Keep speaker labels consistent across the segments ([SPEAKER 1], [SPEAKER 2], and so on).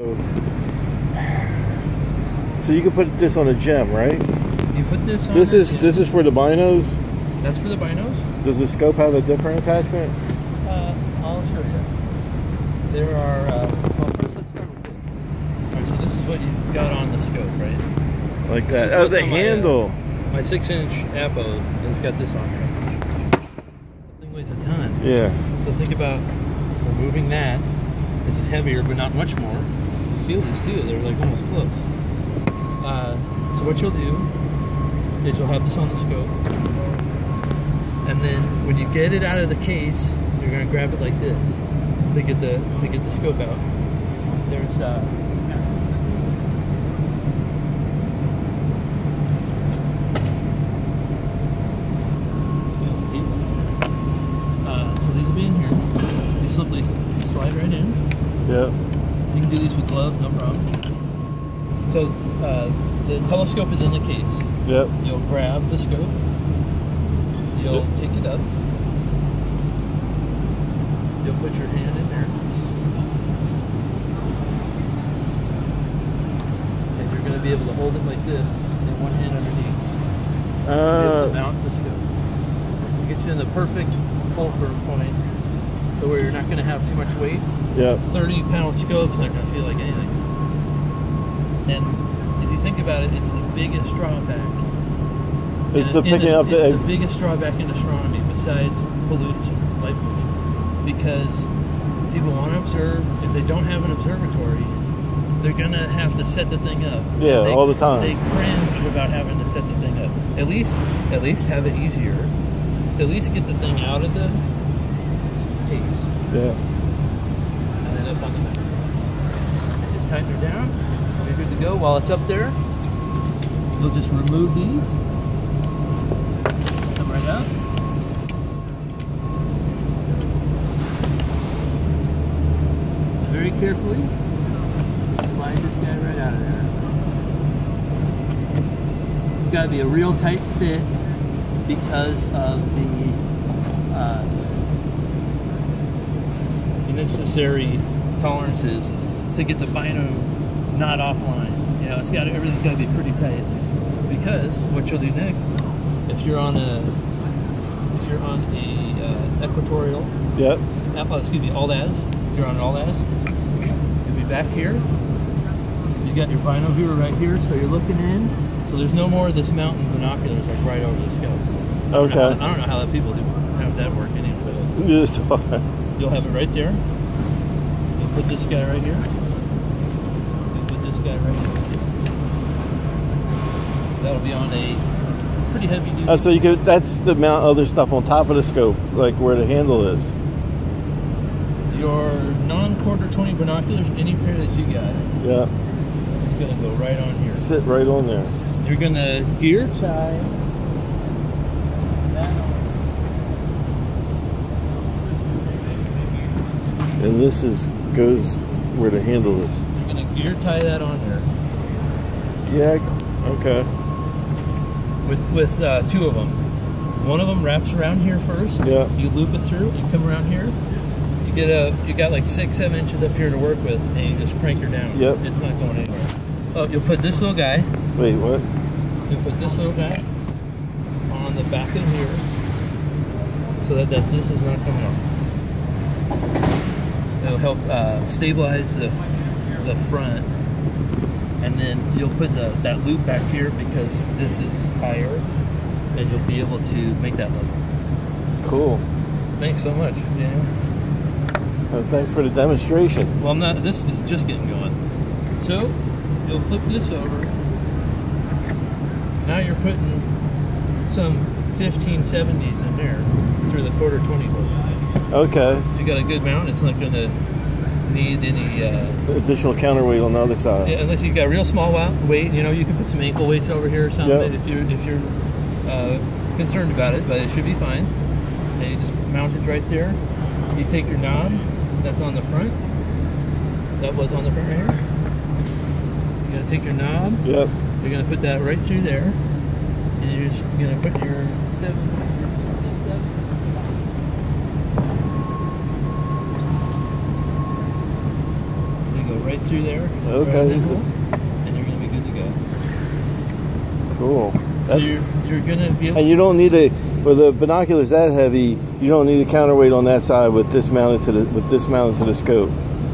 [SPEAKER 1] So you can put this on a gem, right?
[SPEAKER 2] You put this. On
[SPEAKER 1] This is
[SPEAKER 2] yeah.
[SPEAKER 1] this is for the binos.
[SPEAKER 2] That's for the binos.
[SPEAKER 1] Does the scope have a different attachment?
[SPEAKER 2] Uh, I'll show you. There are. Uh, well, first let's start with this. All right, so this is what you've got on the scope, right?
[SPEAKER 1] Like that? Oh, the
[SPEAKER 2] on my, uh,
[SPEAKER 1] handle.
[SPEAKER 2] My six-inch Apo has got this on here. The thing weighs a ton.
[SPEAKER 1] Yeah.
[SPEAKER 2] So think about removing that. This is heavier, but not much more. Feel these too; they're like almost close. Uh, so what you'll do is you'll have this on the scope, and then when you get it out of the case, you're gonna grab it like this to get the to get the scope out. There's uh, uh, so these will be in here. You simply slide right in.
[SPEAKER 1] Yeah.
[SPEAKER 2] You can do these with gloves, no problem. So uh, the telescope is in the case.
[SPEAKER 1] Yep.
[SPEAKER 2] You'll grab the scope. You'll
[SPEAKER 1] Yep.
[SPEAKER 2] pick it up. You'll put your hand in there. And you're going to be able to hold it like this and one hand underneath.
[SPEAKER 1] Uh,
[SPEAKER 2] to mount the scope. To get you in the perfect fulcrum point so where you're not going to have too much weight.
[SPEAKER 1] yeah.
[SPEAKER 2] 30 pound scope's not going to feel like anything. And if you think about it, it's the biggest drawback.
[SPEAKER 1] It's the picking up the
[SPEAKER 2] It's
[SPEAKER 1] egg.
[SPEAKER 2] the biggest drawback in astronomy besides pollution, light pollution. Because people want to observe. If they don't have an observatory, they're going to have to set the thing up.
[SPEAKER 1] Yeah,
[SPEAKER 2] They-
[SPEAKER 1] all the time.
[SPEAKER 2] They cringe about having to set the thing up. At least, at least have it easier to at least get the thing out of the
[SPEAKER 1] Yeah.
[SPEAKER 2] and then up on the. And just tighten her down. You're good to go. While it's up there, you'll just remove these. Come right out. Very carefully, slide this guy right out of there. It's got to be a real tight fit because of the uh, necessary tolerances to get the bino not offline. You know, it's got everything's got to be pretty tight because what you'll do next, if you're on a if you're on a uh, equatorial,
[SPEAKER 1] Yep.
[SPEAKER 2] uh, excuse me, alt-az, if you're on an alt-az, you'll be back here. You got your bino viewer right here, so you're looking in. So there's no more of this mountain binoculars like right over the scope. I don't know
[SPEAKER 1] Okay.
[SPEAKER 2] how- I don't know how that people do have that work anyway. but-
[SPEAKER 1] Just-
[SPEAKER 2] You'll have it right there. You'll put this guy right here. You'll put this guy right here. That'll be on a pretty heavy duty.
[SPEAKER 1] Uh, so you could. That's the mount other stuff on top of the scope, like where the handle is.
[SPEAKER 2] Your non-quarter 20 binoculars, any pair that you got,
[SPEAKER 1] Yeah.
[SPEAKER 2] it's gonna go right on here.
[SPEAKER 1] Sit right on there.
[SPEAKER 2] You're gonna gear tie that on.
[SPEAKER 1] And this is goes where the handle is.
[SPEAKER 2] You're gonna gear tie that on there
[SPEAKER 1] Yeah. Okay.
[SPEAKER 2] with with uh, two of them. One of them wraps around here first.
[SPEAKER 1] Yeah.
[SPEAKER 2] You loop it through. You come around here. You get a you got like six seven inches up here to work with, and you just crank her down.
[SPEAKER 1] Yep.
[SPEAKER 2] It's not going anywhere. Oh, you'll put this little guy.
[SPEAKER 1] Wait. What?
[SPEAKER 2] You'll put this little guy on the back of here, so that, that this is not coming off. It'll help uh, stabilize the the front, and then you'll put the, that loop back here because this is higher, and you'll be able to make that level.
[SPEAKER 1] Cool.
[SPEAKER 2] Thanks so much. Daniel.
[SPEAKER 1] Uh, thanks for the demonstration.
[SPEAKER 2] Well, I'm not. This is just getting going. So you'll flip this over. Now you're putting some 1570s in there through the quarter 20 hole.
[SPEAKER 1] Okay.
[SPEAKER 2] If you got a good mount, it's not going to need any. Uh,
[SPEAKER 1] Additional counterweight on the other side.
[SPEAKER 2] yeah, unless you've got a real small weight, you know, you can put some ankle weights over here or something
[SPEAKER 1] Yep.
[SPEAKER 2] if you're if you're uh, concerned about it, but it should be fine. And you just mount it right there. You take your knob that's on the front. That was on the front right here. You're gonna take your knob.
[SPEAKER 1] Yep.
[SPEAKER 2] You're gonna put that right through there, and you're just gonna put your seven. You go right through there.
[SPEAKER 1] Okay.
[SPEAKER 2] right in that
[SPEAKER 1] This-
[SPEAKER 2] hole, and you're gonna be good to go.
[SPEAKER 1] Cool.
[SPEAKER 2] So
[SPEAKER 1] That's
[SPEAKER 2] you're, you're gonna be able
[SPEAKER 1] and you don't need a with the binoculars that heavy. You don't need a counterweight on that side with this mounted to the with this mounted to the scope.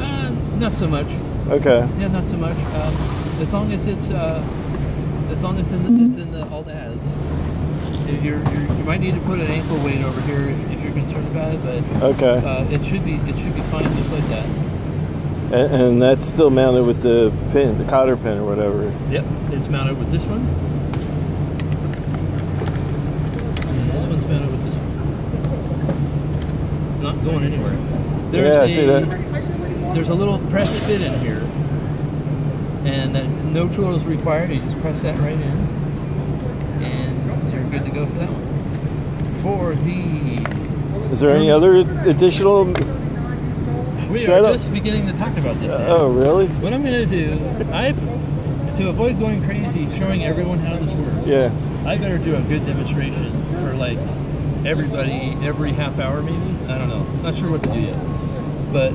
[SPEAKER 2] uh, not so much.
[SPEAKER 1] Okay.
[SPEAKER 2] Yeah, not so much. Um, as long as it's uh, as long as it's in the, it's in the alt-az. You're, you're, you might need to put an ankle weight over here if, if you're concerned about it, but
[SPEAKER 1] Okay.
[SPEAKER 2] uh, it should be it should be fine just like that.
[SPEAKER 1] And, and that's still mounted with the pin, the cotter pin or whatever.
[SPEAKER 2] Yep, it's mounted with this one. And this one's mounted with this one. Not going anywhere. There's
[SPEAKER 1] Yeah, I
[SPEAKER 2] a,
[SPEAKER 1] see that.
[SPEAKER 2] There's a little press fit in here. And that, no tool is required. You just press that right in. And you're good to go for that one. For the
[SPEAKER 1] Is there any other additional?
[SPEAKER 2] We are just beginning to talk about this now.
[SPEAKER 1] Oh, really?
[SPEAKER 2] What I'm going to do, I've to avoid going crazy showing everyone how this works.
[SPEAKER 1] Yeah.
[SPEAKER 2] I better do a good demonstration for like everybody every half hour maybe. I don't know. Not sure what to do yet. But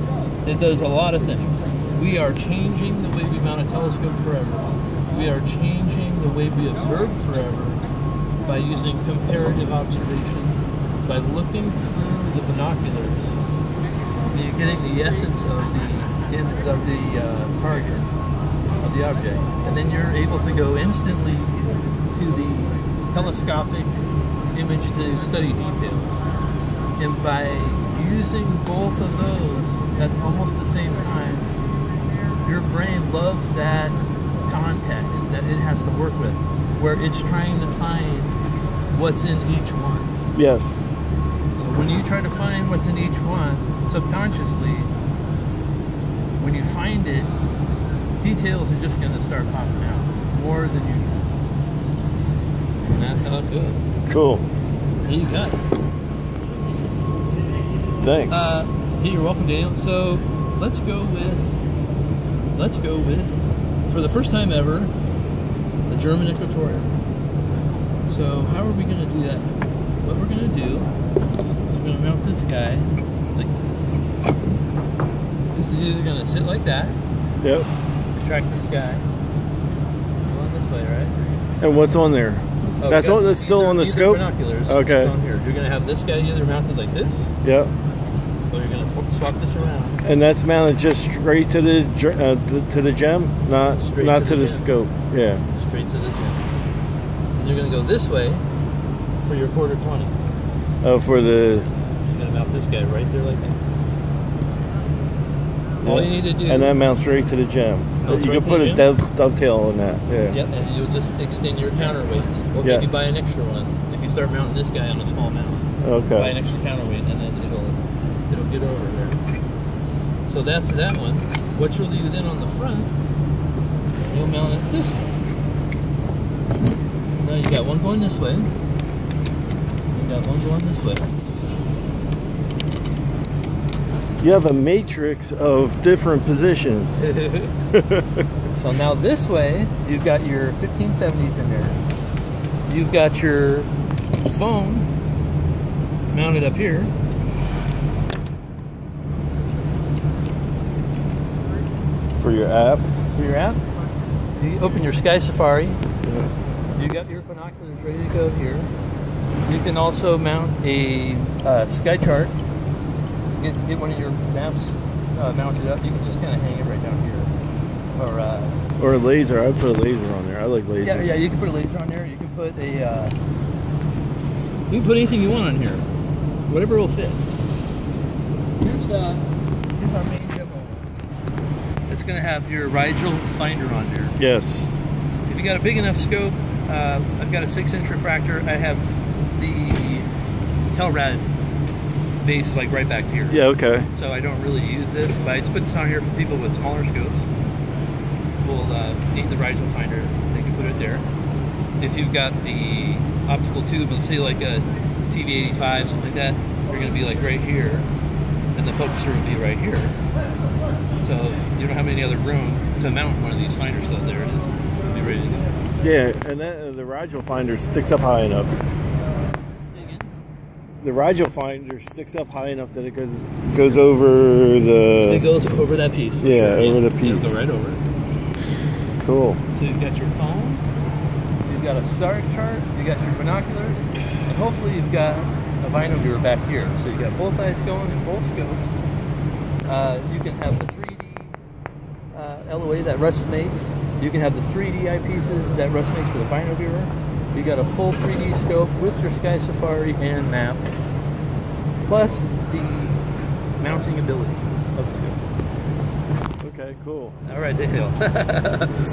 [SPEAKER 2] it does a lot of things. We are changing the way we mount a telescope forever. We are changing the way we observe forever by using comparative observation, by looking through the binoculars. You're getting the essence of the in, of the uh, target of the object, and then you're able to go instantly to the telescopic image to study details. And by using both of those at almost the same time, your brain loves that context that it has to work with, where it's trying to find what's in each one.
[SPEAKER 1] Yes.
[SPEAKER 2] When you try to find what's in each one, subconsciously, when you find it, details are just going to start popping out more than usual. And that's how it goes.
[SPEAKER 1] Cool.
[SPEAKER 2] There you got it.
[SPEAKER 1] Thanks.
[SPEAKER 2] Uh, hey, you're welcome, Daniel. So let's go with, let's go with, for the first time ever, the German equatorial. So how are we going to do that? What we're going to do going to mount this guy like this. This is either going to sit like that,
[SPEAKER 1] yep.
[SPEAKER 2] track this guy, going this way, right?
[SPEAKER 1] And what's on there?
[SPEAKER 2] Oh,
[SPEAKER 1] That's on- that's still
[SPEAKER 2] either-
[SPEAKER 1] on the scope?
[SPEAKER 2] Binoculars.
[SPEAKER 1] Okay.
[SPEAKER 2] On here. You're going to have this guy either mounted like this,
[SPEAKER 1] Yep.
[SPEAKER 2] or you're going to swap this around.
[SPEAKER 1] And that's mounted just straight to the uh, the- to the gem, not
[SPEAKER 2] Straight
[SPEAKER 1] not
[SPEAKER 2] to
[SPEAKER 1] to,
[SPEAKER 2] the
[SPEAKER 1] the, scope. Yeah.
[SPEAKER 2] straight to the gem. And you're gonna go this way for your quarter 20.
[SPEAKER 1] Oh, for the.
[SPEAKER 2] You're gonna mount this guy right there like that. All you need to do,
[SPEAKER 1] And that mounts right to the gem.
[SPEAKER 2] Mounts
[SPEAKER 1] you
[SPEAKER 2] right
[SPEAKER 1] can put a dove, dovetail on that. Yeah.
[SPEAKER 2] yep, and you'll just extend your counterweights. Or
[SPEAKER 1] Yeah.
[SPEAKER 2] maybe buy an extra one if you start mounting this guy on a small mount. Okay. Buy an extra counterweight, and then it'll it'll get over there. So that's that one. What you'll do then on the front, you'll mount it this way. Now you got one going this way. You got one going this way.
[SPEAKER 1] You have a matrix of different positions.
[SPEAKER 2] so now this way, you've got your 1570s in there. You've got your phone mounted up here.
[SPEAKER 1] for your app.
[SPEAKER 2] for your app. You open your Sky Safari. You got your binoculars ready to go here. You can also mount a uh, sky chart. Get, get one of your maps uh, mounted up. You can just kind of hang it right down here. Or uh,
[SPEAKER 1] Or a laser. I would put a laser on there. I like lasers.
[SPEAKER 2] yeah, yeah, you can put a laser on there. You can put a. Uh, you can put anything you want on here. Whatever will fit. Here's uh, here's our main demo. It's gonna have your Rigel finder on there.
[SPEAKER 1] Yes.
[SPEAKER 2] If you got a big enough scope, uh, I've got a six inch refractor. I have the Telrad base like right back here.
[SPEAKER 1] Yeah. Okay.
[SPEAKER 2] So I don't really use this, but I just put this on here for people with smaller scopes. We'll uh, need the Rigel finder. They can put it there. If you've got the optical tube, let's say like a TV85, something like that, you're going to be like right here, and the focuser will be right here. So you don't have any other room to mount one of these finders. So there it is. Be ready to go.
[SPEAKER 1] Yeah, and then uh, the Rigel finder sticks up high enough. The Rigel finder sticks up high enough that it goes goes over the.
[SPEAKER 2] It goes over that piece.
[SPEAKER 1] Yeah,
[SPEAKER 2] sure.
[SPEAKER 1] over the
[SPEAKER 2] It'll
[SPEAKER 1] piece.
[SPEAKER 2] go right over it.
[SPEAKER 1] Cool.
[SPEAKER 2] So you've got your phone, you've got a star chart, you got your binoculars, and hopefully you've got a binocular back here. So you've got both eyes going and both scopes. Uh, you can have the 3D uh, LOA that Russ makes. You can have the 3D eyepieces that Russ makes for the binocular. You got a full 3D scope with your Sky Safari and map, plus the mounting ability of the scope.
[SPEAKER 1] Okay, cool.
[SPEAKER 2] All right, Dale.